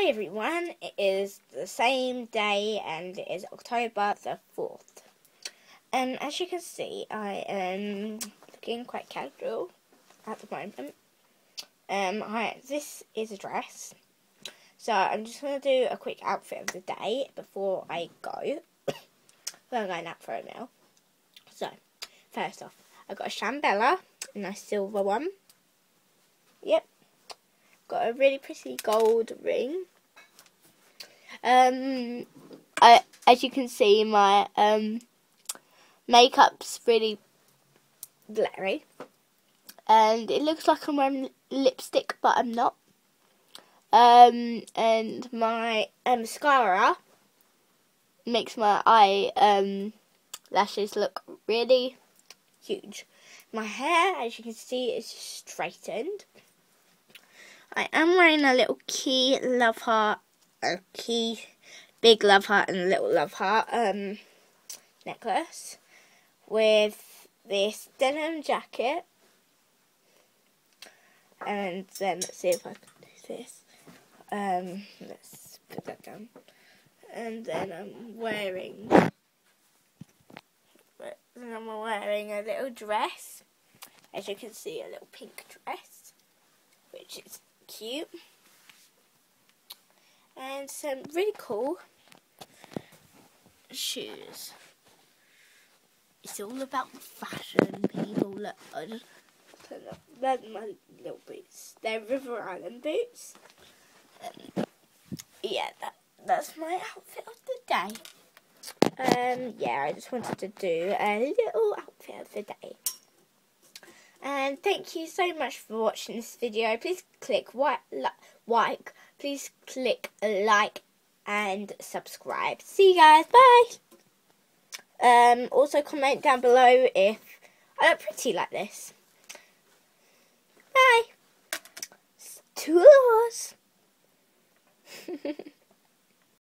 Hi everyone, it is the same day and it is October the 4th. And um, as you can see, I am looking quite casual at the moment. Um, this is a dress. So I'm just going to do a quick outfit of the day before I go. I'm going out for a meal. So, first off, I've got a Shamballa, a nice silver one. Yep, got a really pretty gold ring. Um, I, as you can see, my um, makeup's really glary. And it looks like I'm wearing lipstick, but I'm not. Um, and my um, mascara makes my eye um, lashes look really huge. My hair, as you can see, is straightened. I am wearing a little key love heart, a key big love heart and a little love heart um, necklace with this denim jacket. And then let's see if I can do this. Um, let's put that down. And then I'm wearing, then I'm wearing a little dress. As you can see, a little pink dress, which is cute. And some really cool shoes. It's all about fashion, people. Look, I just put up. They're my little boots. They're River Island boots. Um, yeah, that, that's my outfit of the day. Um, yeah, I just wanted to do a little outfit of the day. And thank you so much for watching this video. Please click like, please click like and subscribe. See you guys. Bye. Um, also comment down below if I look pretty like this. Bye. Toodles.